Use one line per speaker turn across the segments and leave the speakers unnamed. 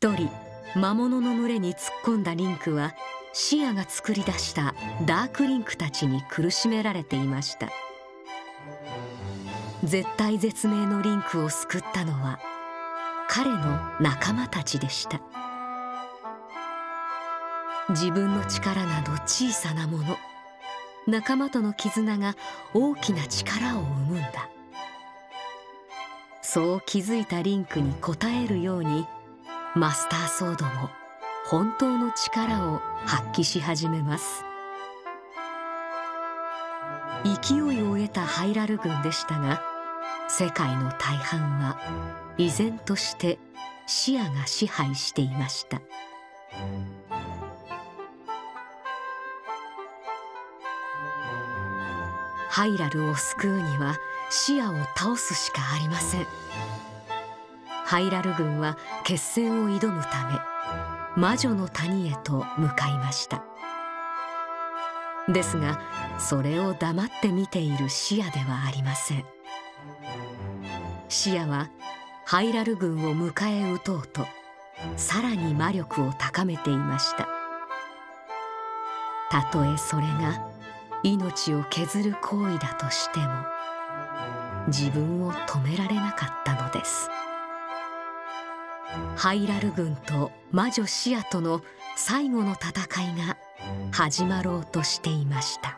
一人魔物の群れに突っ込んだリンクはシアが作り出したダークリンクたちに苦しめられていました。絶体絶命のリンクを救ったのは彼の仲間たちでした。自分の力など小さなもの仲間との絆が大きな力を生むんだ。そう気づいたリンクに応えるようにマスターソードも本当の力を発揮し始めます。勢いを得たハイラル軍でしたが世界の大半は依然として視野が支配していました。ハイラルを救うには視野を倒すしかありません。ハイラル軍は決戦を挑むため魔女の谷へと向かいました。ですがそれを黙って見ているシアではありません。シアはハイラル軍を迎え撃とうとさらに魔力を高めていました。たとえそれが命を削る行為だとしても自分を止められなかったのです。ハイラル軍と魔女シアとの最後の戦いが始まろうとしていました。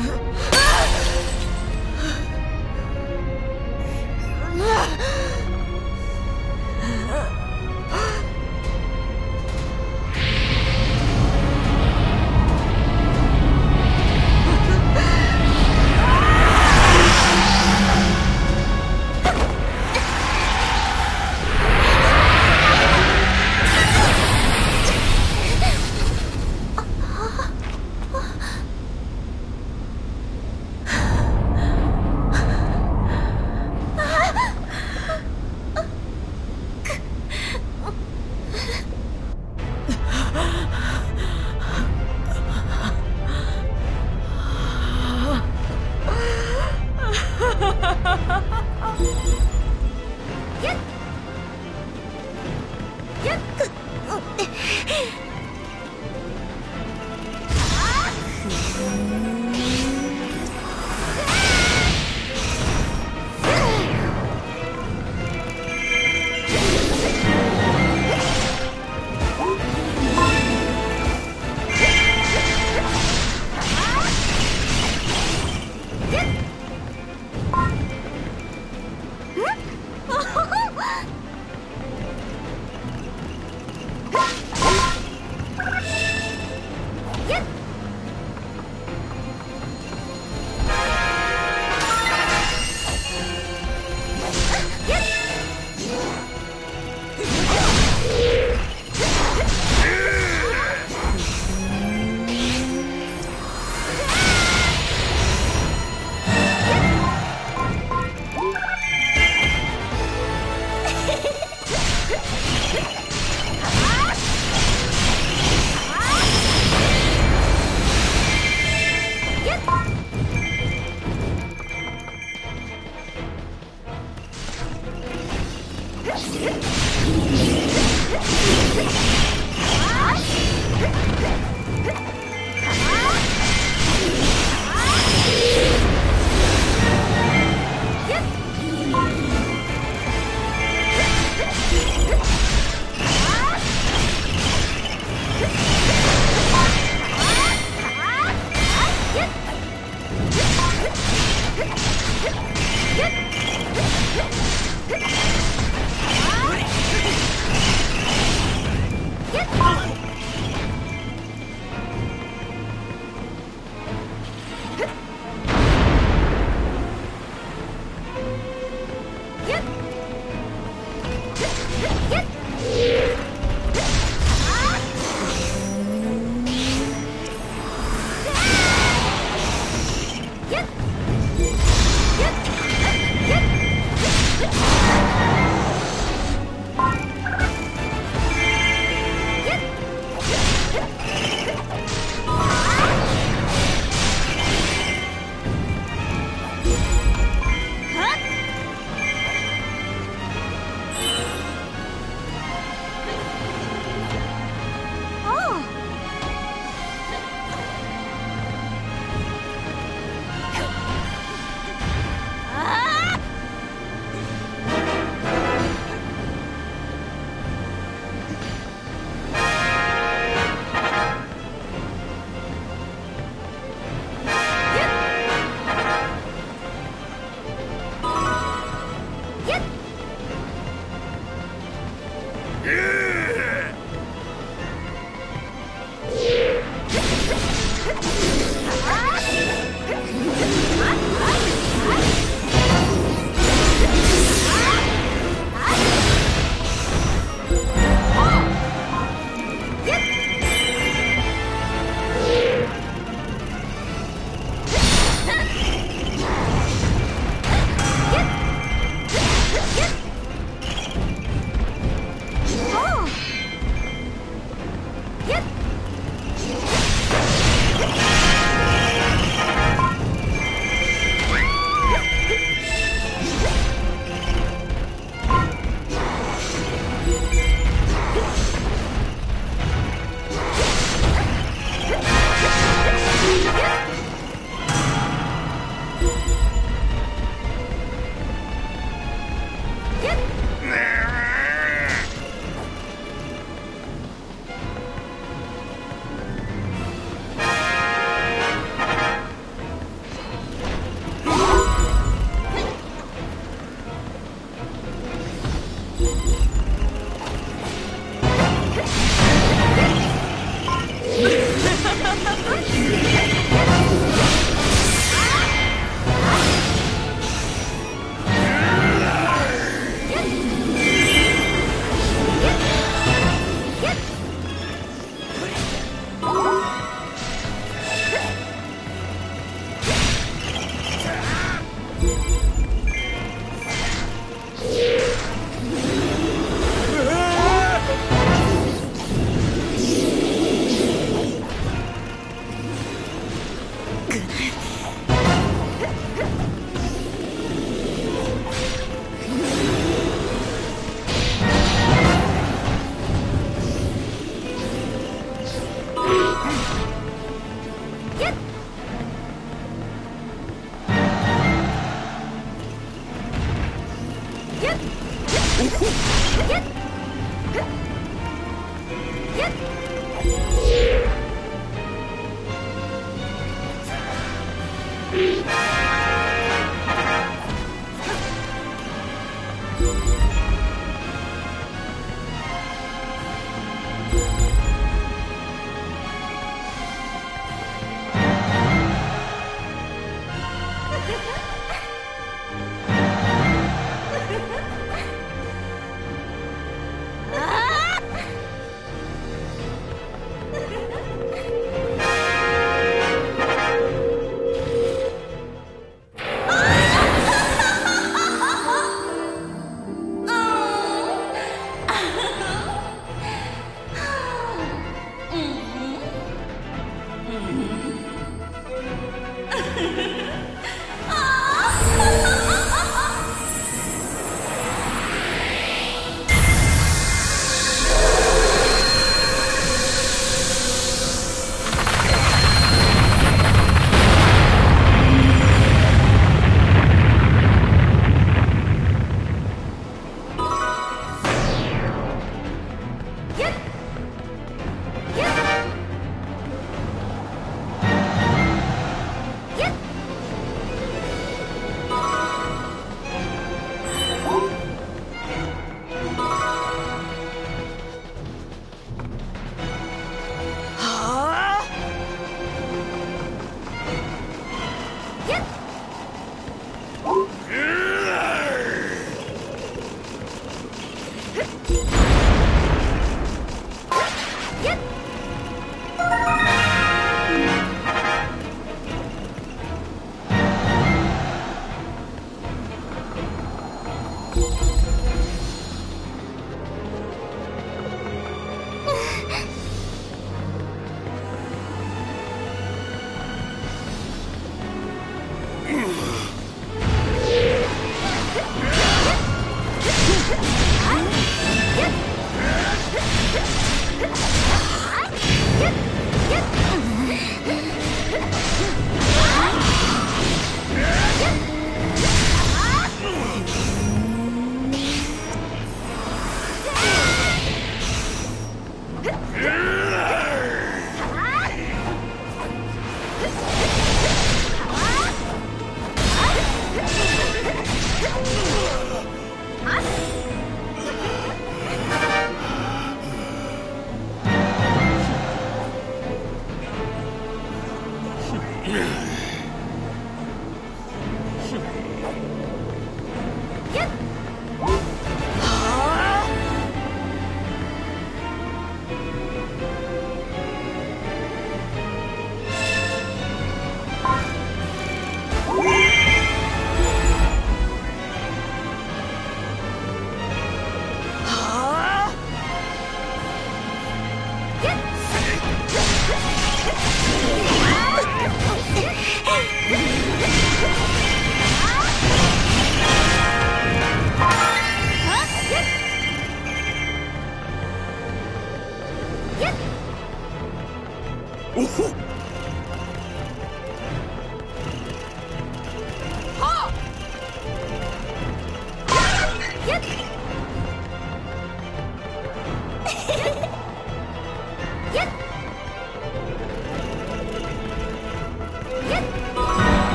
Huh?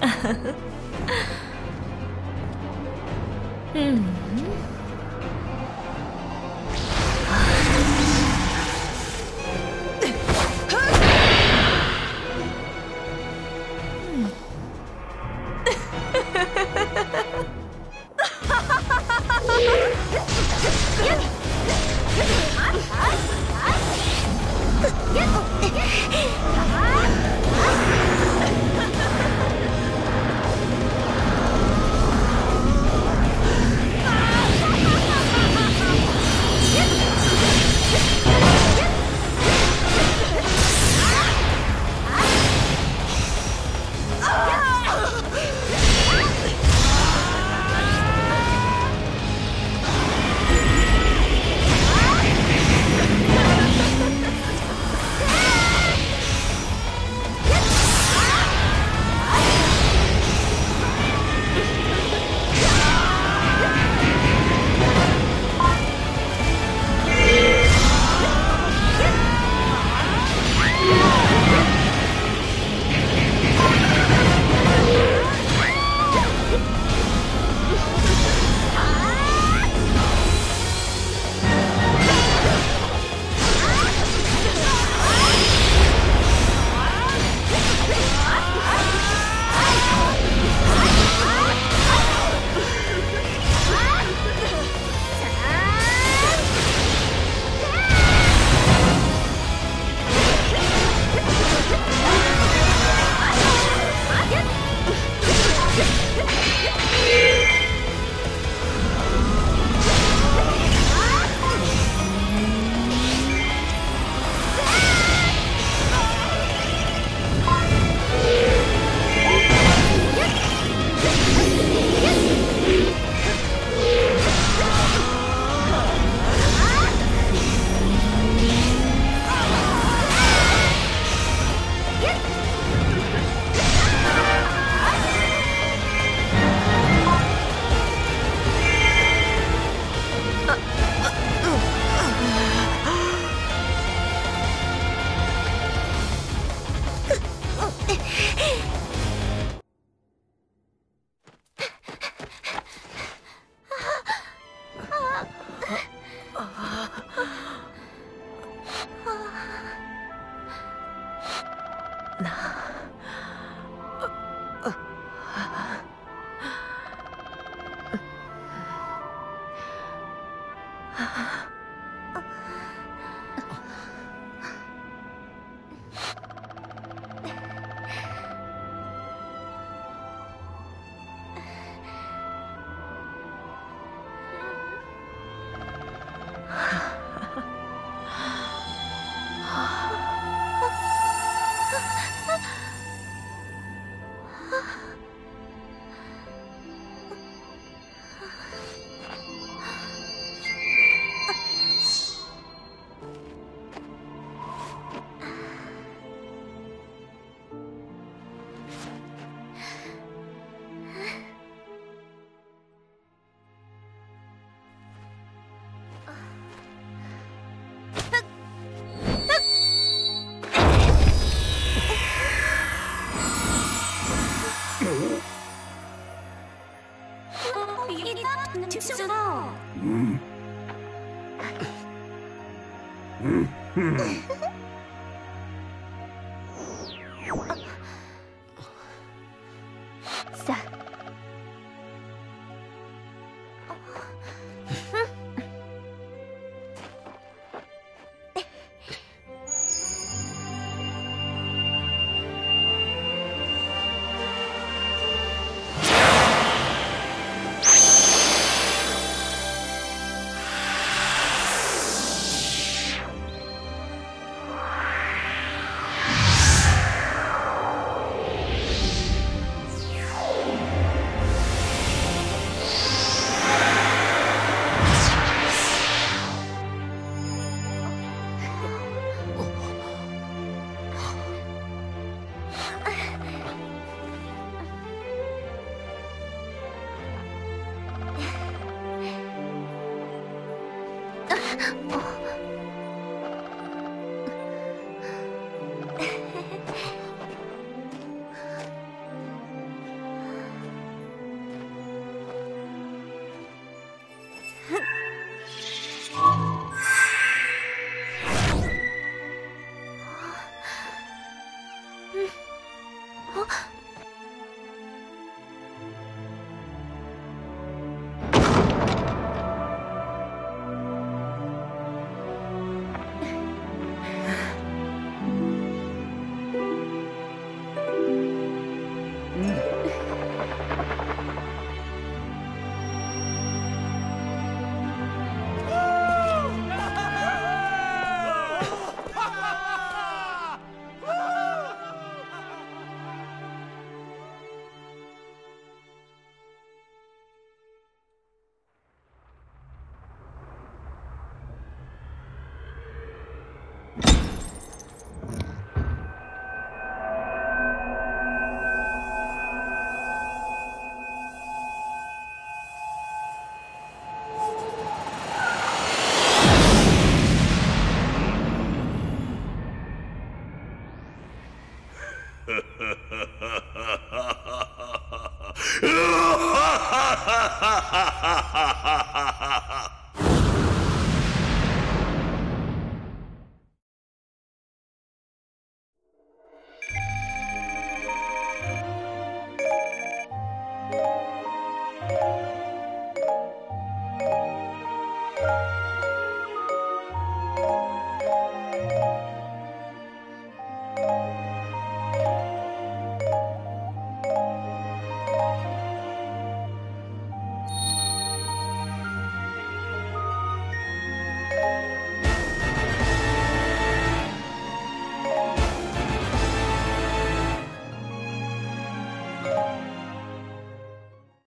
あ 嗯嗯。我 哈哈哈哈哈哈哈哈哈